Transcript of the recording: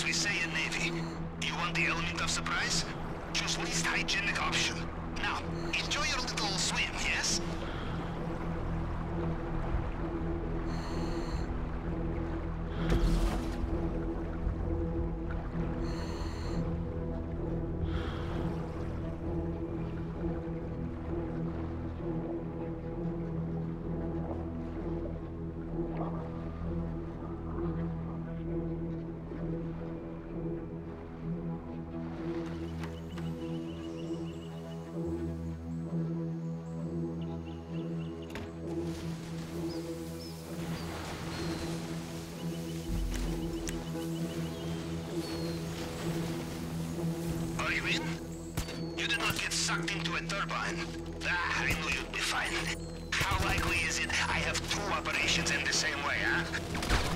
as we say in Navy. You want the element of surprise? Choose least hygienic option. Now, enjoy your little swim, yes? Sucked into a turbine. Ah, I knew you'd be fine. How likely is it I have two operations in the same way, huh?